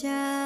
carane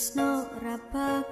tresno rabak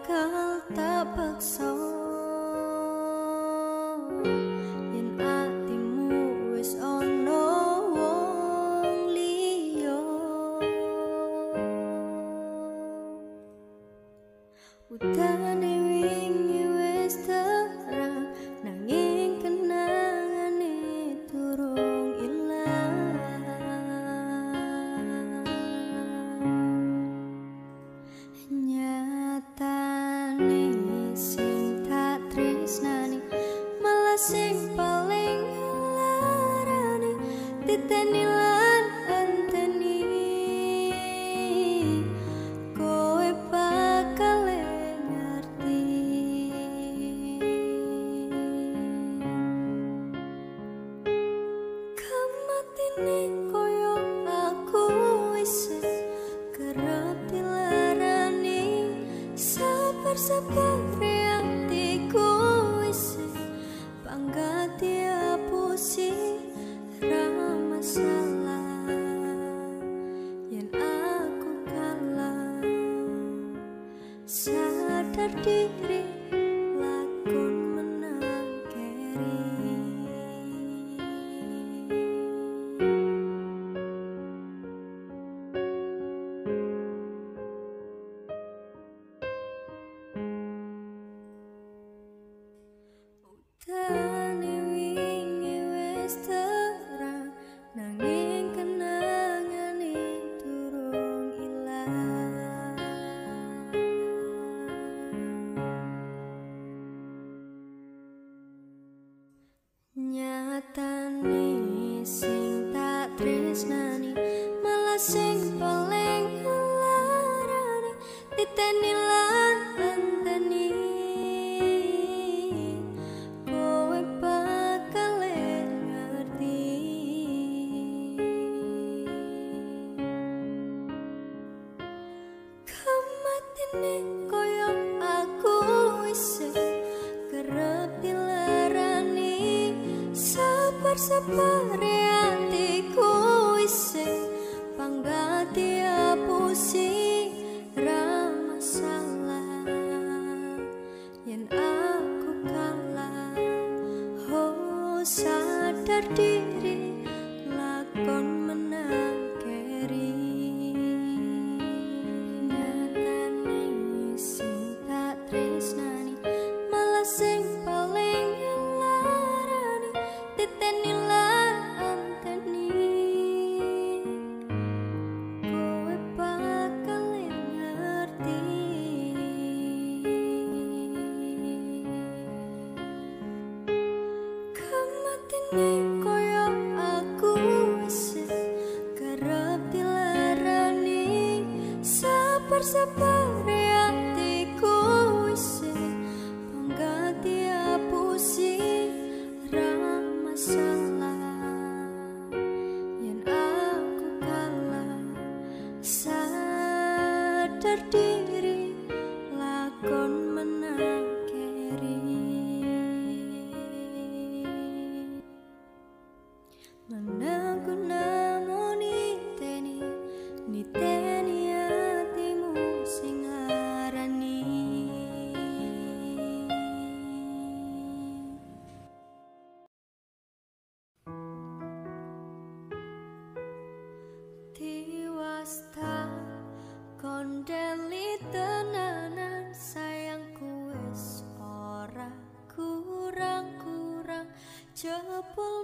Trouble.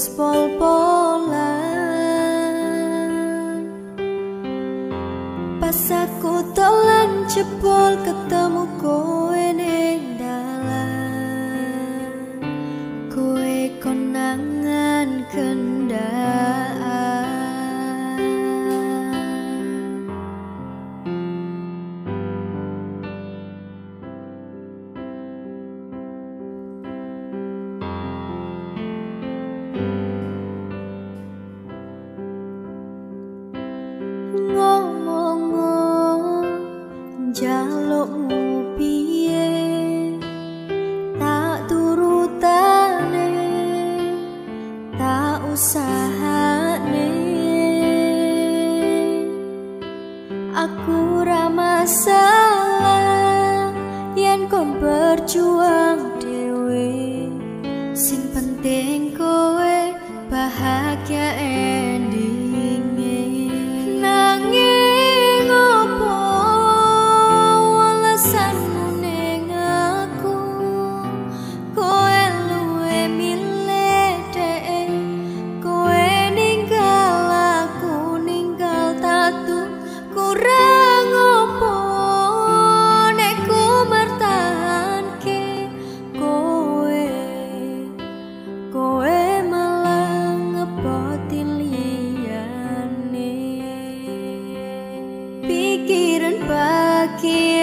Wis Pas aku tolan jebol ketemu kowe que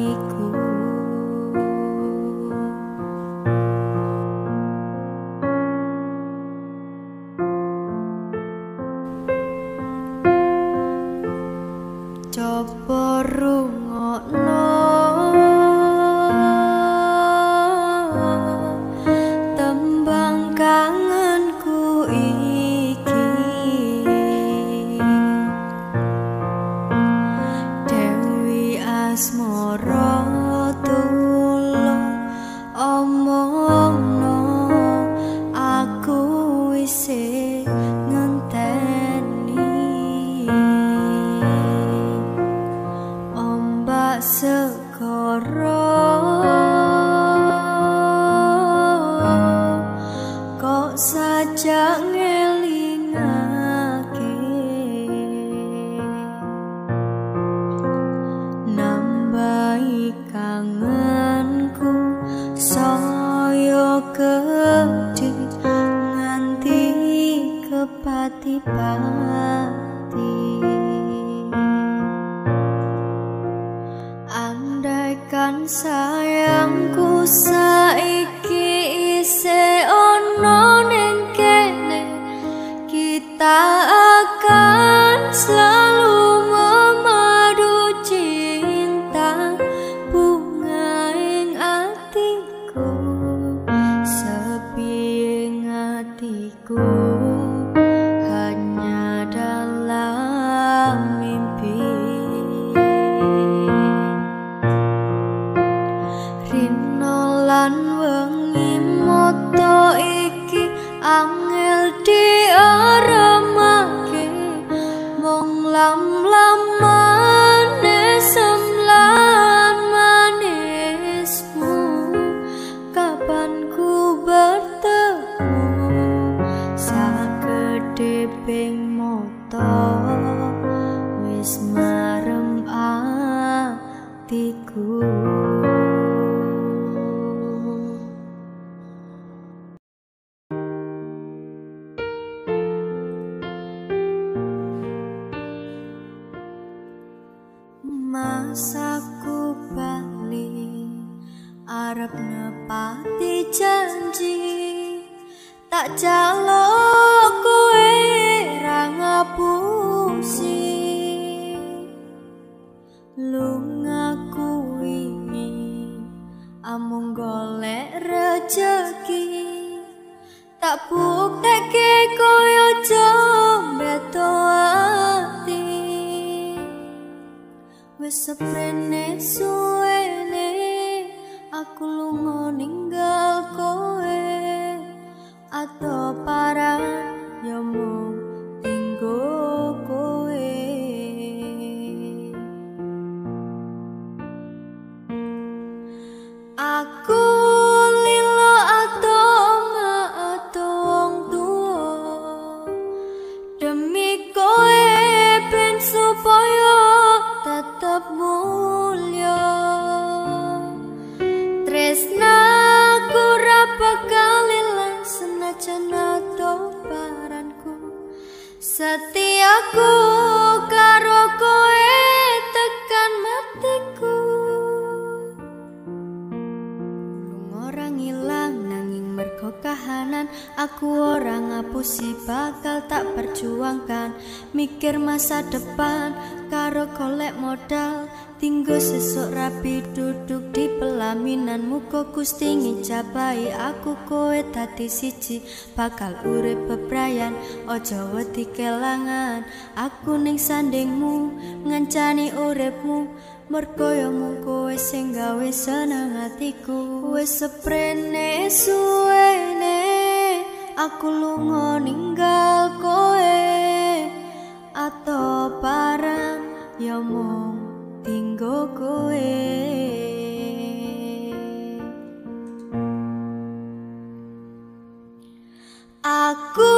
You. Oh. Depan rapi duduk di pelaminan Muka gusti ngijabai aku kowe tadi siji Bakal urip bebrayan ojo wedi kelangan. Aku ning sandingmu ngancani uripmu. Merkoyo mung kowe sing gawe seneng hatiku Wes seprene suwene Aku lunga ninggal kowe. Atau parang ya mung tinggo kowe. Aku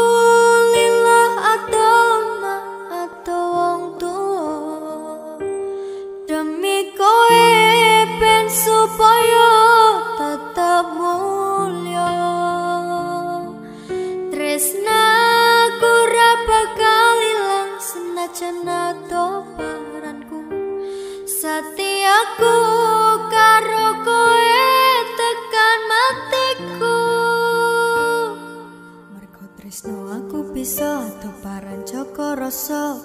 lila atau ma atau paparan Joko Rosso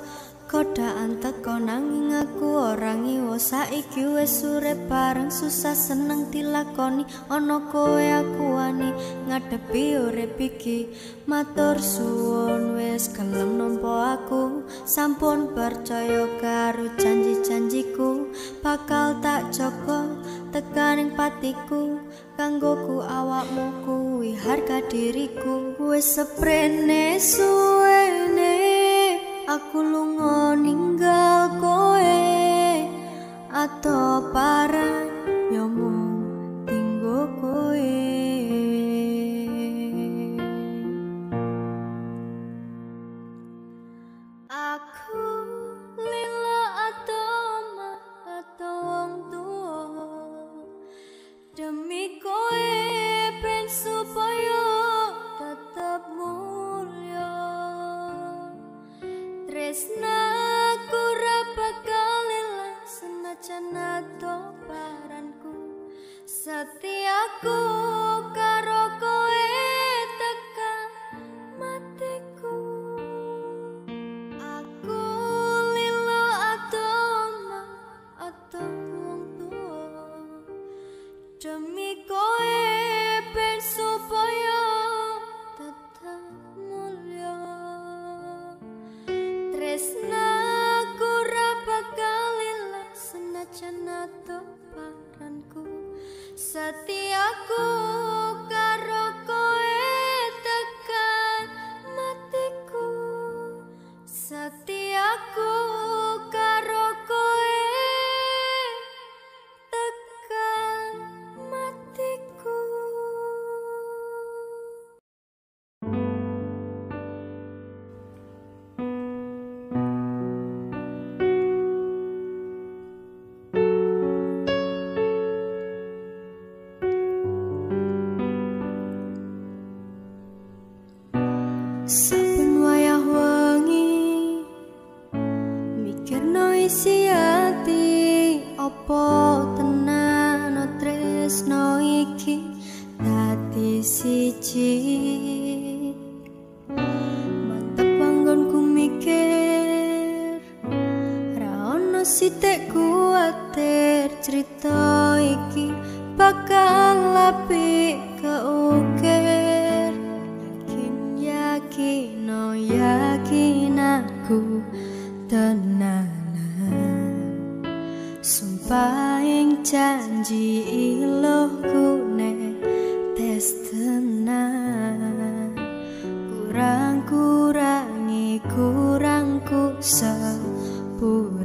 Kodaan teko nanging aku orang ngiwo. Saiki wis urip bareng susah seneng dilakoni. Ana kowe aku wani ngadepi urip iki. Matur suwun wis gelem nampa aku. Sampun percaya karo janji-janjiku. Bakal tak joko tekaning patiku. Kanggoku awakmu kuwi harga diriku. Wis seprene suwene aku lunga ninggal kowe atau parang yo mung tinggo kowe Tresna kura bakal ilang senajan ato paranku. Setiaku karo kowe tekan matiku. Aku lilo ato ma ato wong tua Demi kowe paranku Setiaku kurangku sepurane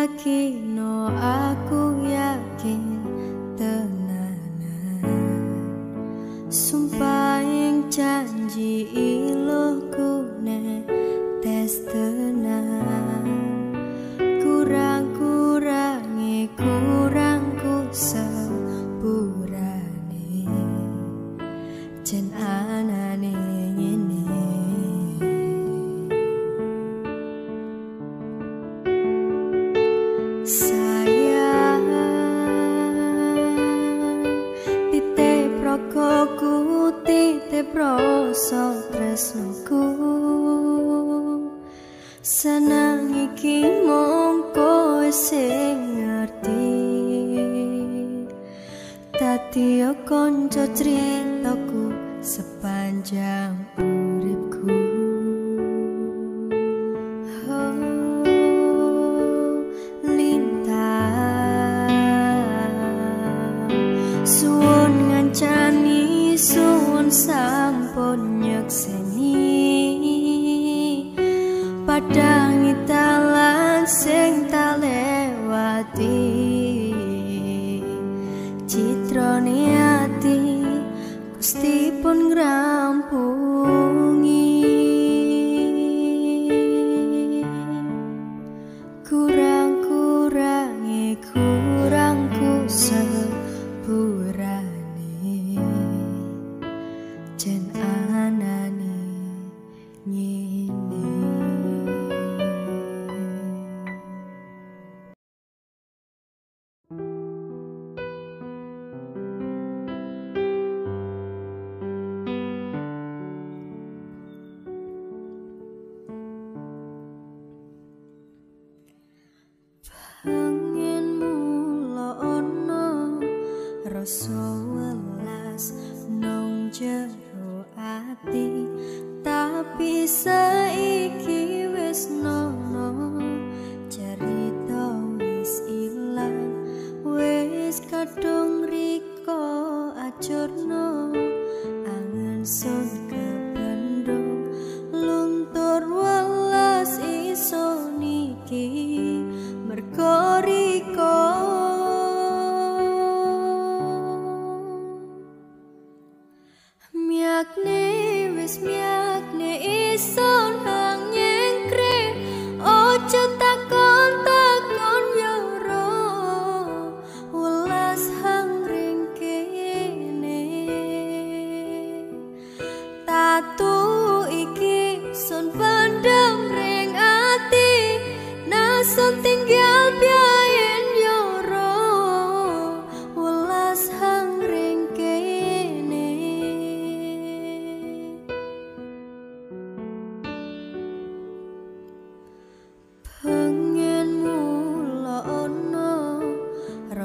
yakin aku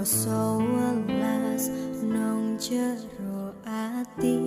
so alas nong jero ati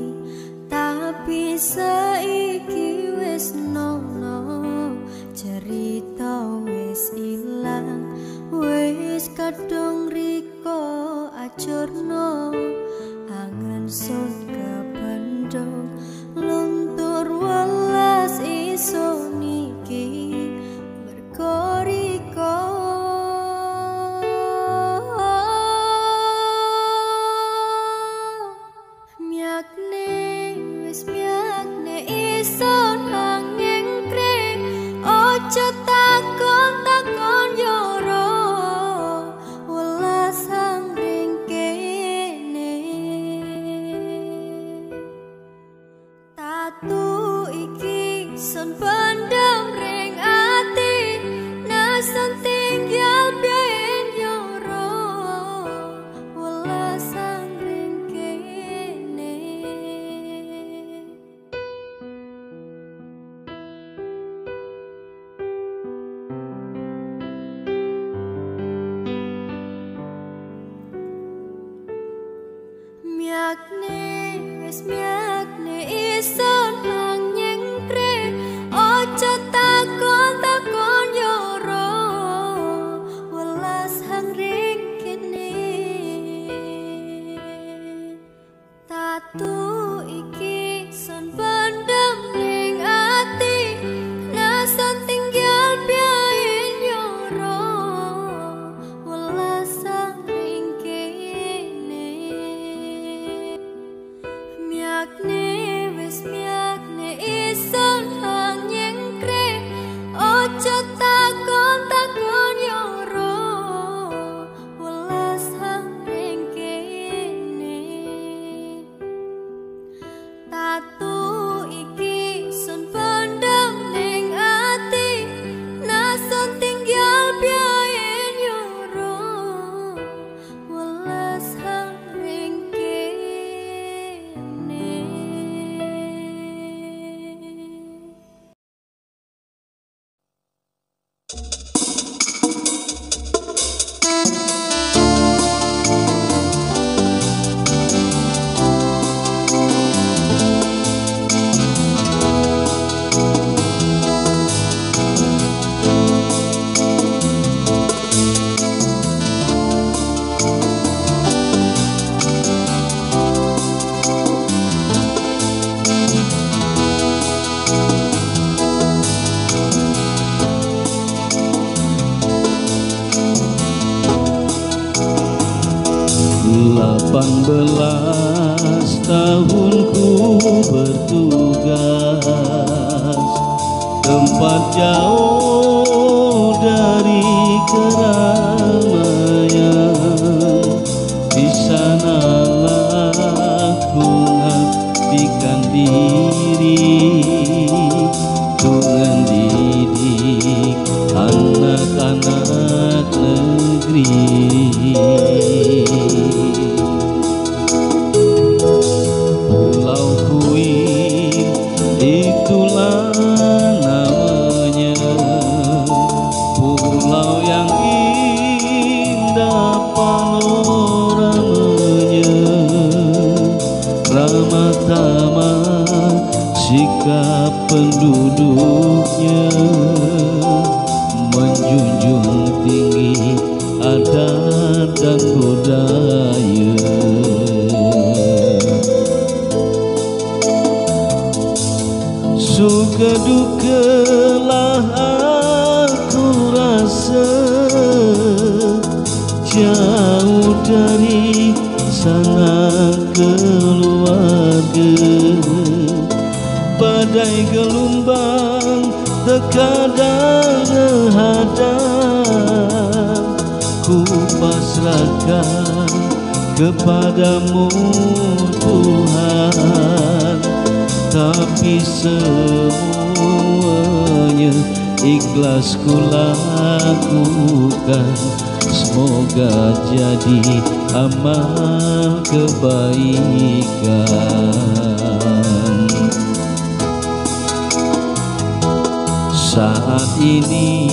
Saat ini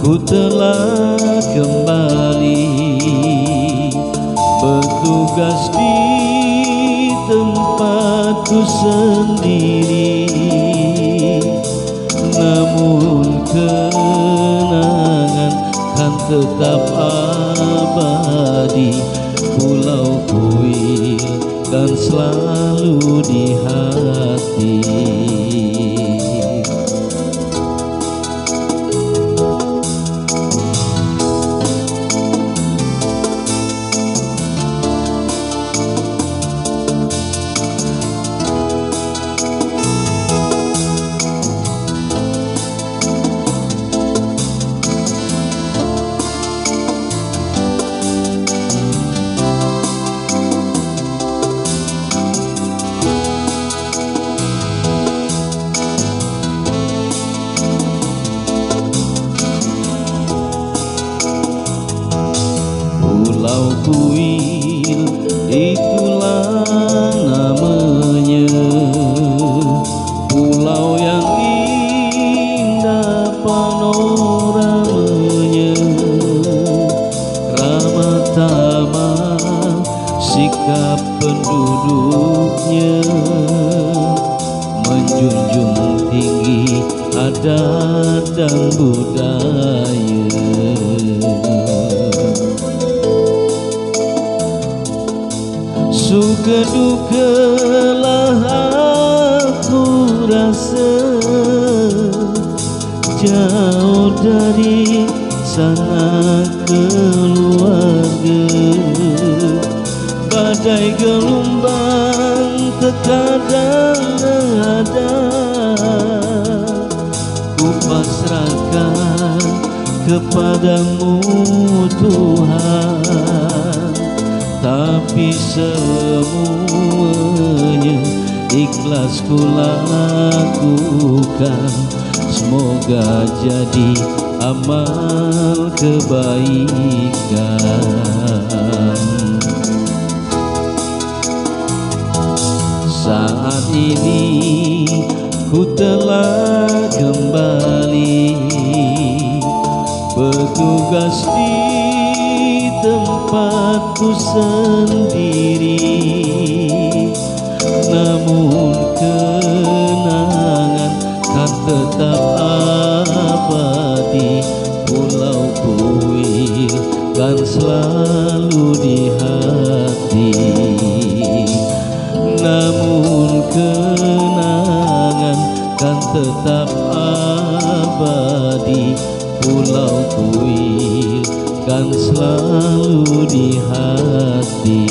ku telah kembali. Bertugas di tempatku sendiri. Namun kenangan kan tetap abadi. Pulau Kuil dan selalu di Suka dukalah aku rasa Jauh dari sana keluarga. Badai gelombang terkadang ada. Ku pasrahkan kepadamu Tuhan tapi semuanya ikhlas ku lakukan Semoga jadi amal kebaikan. Saat ini ku telah kembali Bertugas di tempatku sendiri. Namun kenangan kan tetap abadi. Pulau Kuil kan selalu di hati. Namun kenangan kan tetap abadi. Pulau Kuil kan selalu di hati